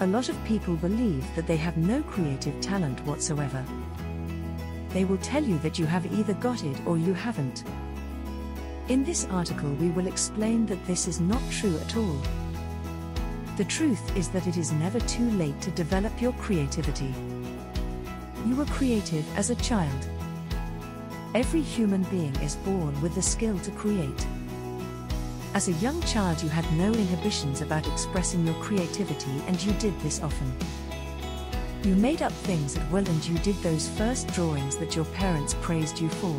A lot of people believe that they have no creative talent whatsoever. They will tell you that you have either got it or you haven't. In this article, we will explain that this is not true at all. The truth is that it is never too late to develop your creativity. You were creative as a child. Every human being is born with the skill to create. As a young child, you had no inhibitions about expressing your creativity, and you did this often. You made up things at will, and you did those first drawings that your parents praised you for.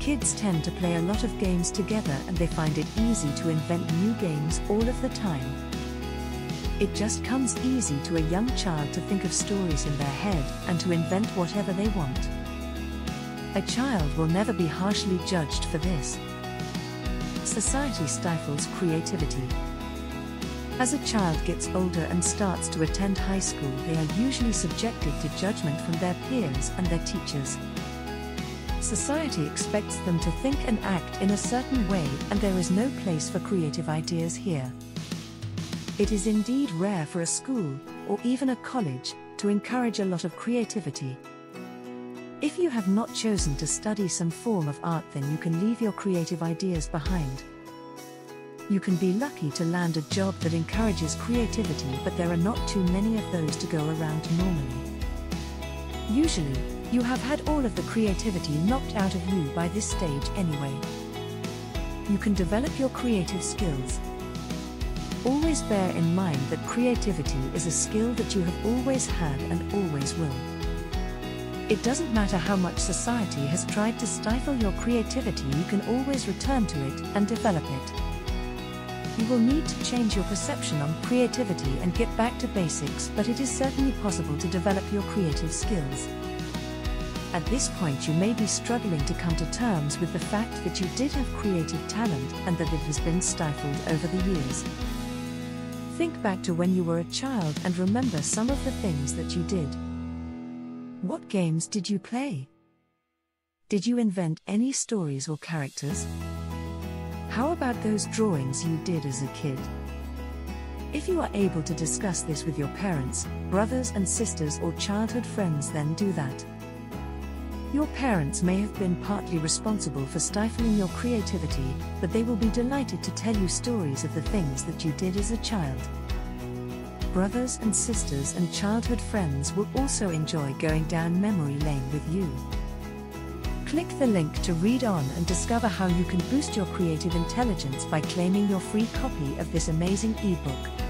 Kids tend to play a lot of games together and they find it easy to invent new games all of the time. It just comes easy to a young child to think of stories in their head and to invent whatever they want. A child will never be harshly judged for this. Society stifles creativity. As a child gets older and starts to attend high school, they are usually subjected to judgment from their peers and their teachers. Society expects them to think and act in a certain way, and there is no place for creative ideas here. It is indeed rare for a school, or even a college, to encourage a lot of creativity. If you have not chosen to study some form of art, then you can leave your creative ideas behind. You can be lucky to land a job that encourages creativity, but there are not too many of those to go around normally. Usually, you have had all of the creativity knocked out of you by this stage anyway. You can develop your creative skills. Always bear in mind that creativity is a skill that you have always had and always will. It doesn't matter how much society has tried to stifle your creativity, you can always return to it and develop it. You will need to change your perception on creativity and get back to basics, but it is certainly possible to develop your creative skills. At this point, you may be struggling to come to terms with the fact that you did have creative talent and that it has been stifled over the years. Think back to when you were a child and remember some of the things that you did. What games did you play? Did you invent any stories or characters? How about those drawings you did as a kid? If you are able to discuss this with your parents, brothers and sisters, or childhood friends, then do that. Your parents may have been partly responsible for stifling your creativity, but they will be delighted to tell you stories of the things that you did as a child brothers and sisters and childhood friends will also enjoy going down memory lane with you. Click the link to read on and discover how you can boost your creative intelligence by claiming your free copy of this amazing ebook.